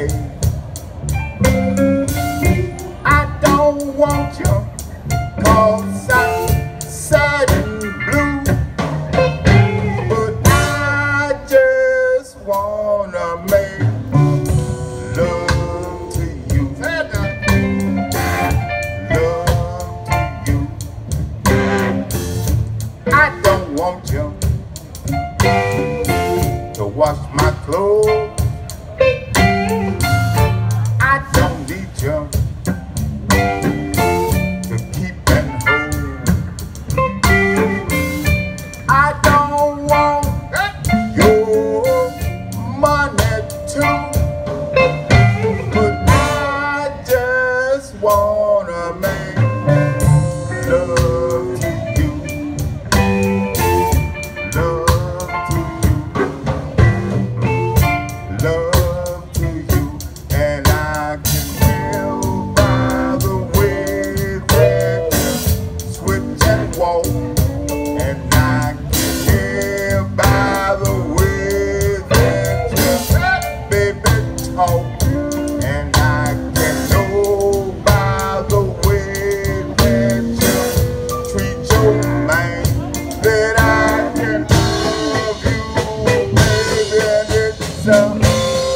Hey.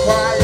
Quiet